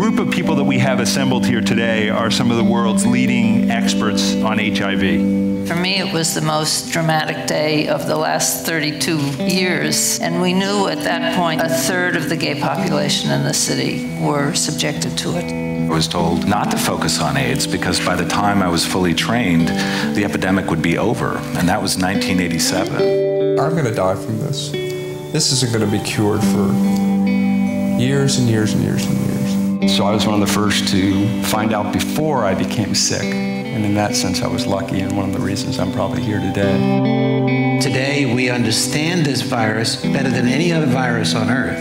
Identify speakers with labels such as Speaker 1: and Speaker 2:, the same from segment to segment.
Speaker 1: group of people that we have assembled here today are some of the world's leading experts on HIV.
Speaker 2: For me, it was the most dramatic day of the last 32 years. And we knew at that point a third of the gay population in the city were subjected to it.
Speaker 3: I was told not to focus on AIDS because by the time I was fully trained, the epidemic would be over. And that was 1987.
Speaker 4: I'm going to die from this. This isn't going to be cured for years and years and years and years.
Speaker 5: So I was one of the first to find out before I became sick. And in that sense, I was lucky, and one of the reasons I'm probably here today.
Speaker 6: Today, we understand this virus better than any other virus on Earth.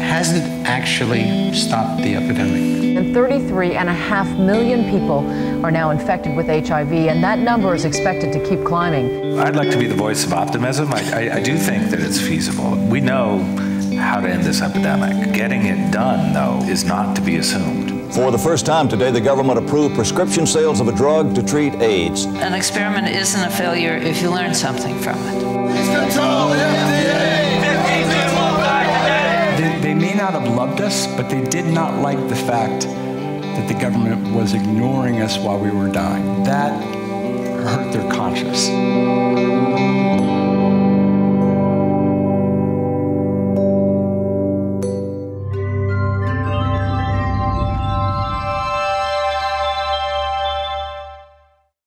Speaker 6: Hasn't actually stopped the epidemic.
Speaker 7: And 33 and a half million people are now infected with HIV, and that number is expected to keep climbing.
Speaker 3: I'd like to be the voice of optimism. I, I, I do think that it's feasible. We know how to end this epidemic. Getting it done, though, is not to be assumed.
Speaker 8: For the first time today, the government approved prescription sales of a drug to treat AIDS.
Speaker 2: An experiment isn't a failure if you learn something from it.
Speaker 5: They, they may not have loved us, but they did not like the fact that the government was ignoring us while we were dying. That hurt their conscience.